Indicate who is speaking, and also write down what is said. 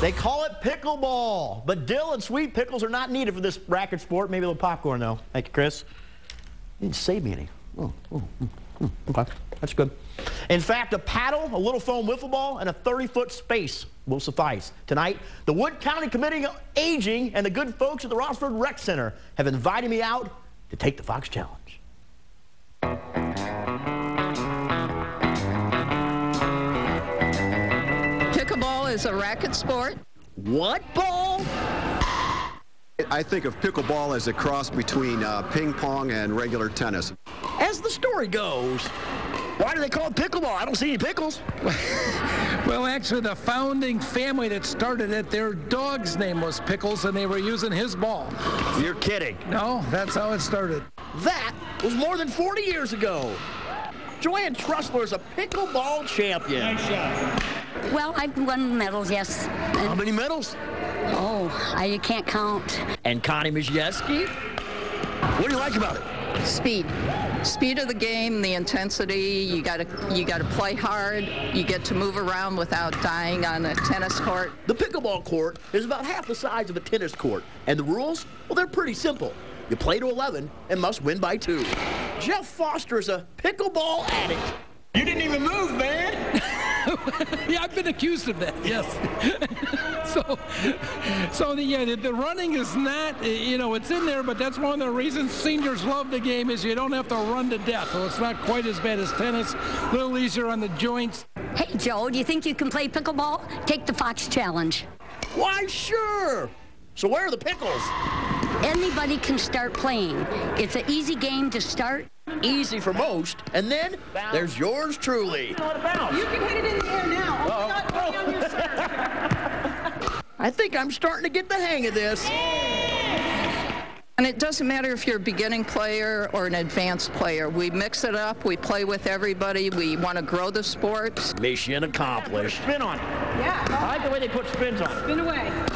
Speaker 1: They call it pickleball, but dill and sweet pickles are not needed for this racket sport. Maybe a little popcorn, though. Thank you, Chris. You didn't save me any. Oh, oh, mm, okay, that's good. In fact, a paddle, a little foam wiffle ball, and a 30-foot space will suffice. Tonight, the Wood County Committee on Aging and the good folks at the Rossford Rec Center have invited me out to take the Fox Challenge.
Speaker 2: Pickleball is a racket sport.
Speaker 1: What ball?
Speaker 3: I think of pickleball as a cross between uh, ping pong and regular tennis.
Speaker 1: As the story goes, why do they call it pickleball? I don't see any pickles.
Speaker 4: Well, actually, the founding family that started it, their dog's name was Pickles, and they were using his ball.
Speaker 1: You're kidding.
Speaker 4: No, that's how it started.
Speaker 1: That was more than 40 years ago. Joanne Trussler is a pickleball champion.
Speaker 5: Well, I've won medals, yes.
Speaker 1: How many medals?
Speaker 5: Oh, I can't count.
Speaker 1: And Connie Mijewski? What do you like about it?
Speaker 2: Speed. Speed of the game, the intensity, you gotta you gotta play hard, you get to move around without dying on a tennis court.
Speaker 1: The pickleball court is about half the size of a tennis court. And the rules? Well, they're pretty simple. You play to 11 and must win by two. Jeff Foster is a pickleball addict. You didn't even move, man.
Speaker 4: yeah, I've been accused of that. Yes. so, so the, yeah, the, the running is not, you know, it's in there, but that's one of the reasons seniors love the game is you don't have to run to death. So it's not quite as bad as tennis. A little easier on the joints.
Speaker 5: Hey, Joe, do you think you can play pickleball? Take the Fox Challenge.
Speaker 1: Why, sure. So where are the pickles?
Speaker 5: Anybody can start playing. It's an easy game to start.
Speaker 1: Easy for most. And then there's yours truly.
Speaker 6: You can hit it in the air now. Oh, not right on your.
Speaker 1: I think I'm starting to get the hang of this.
Speaker 2: And it doesn't matter if you're a beginning player or an advanced player. We mix it up, we play with everybody, we want to grow the sport.
Speaker 1: Mission accomplished. Spin on it.
Speaker 6: Yeah.
Speaker 1: I like the way they put spins on it.
Speaker 6: Spin away.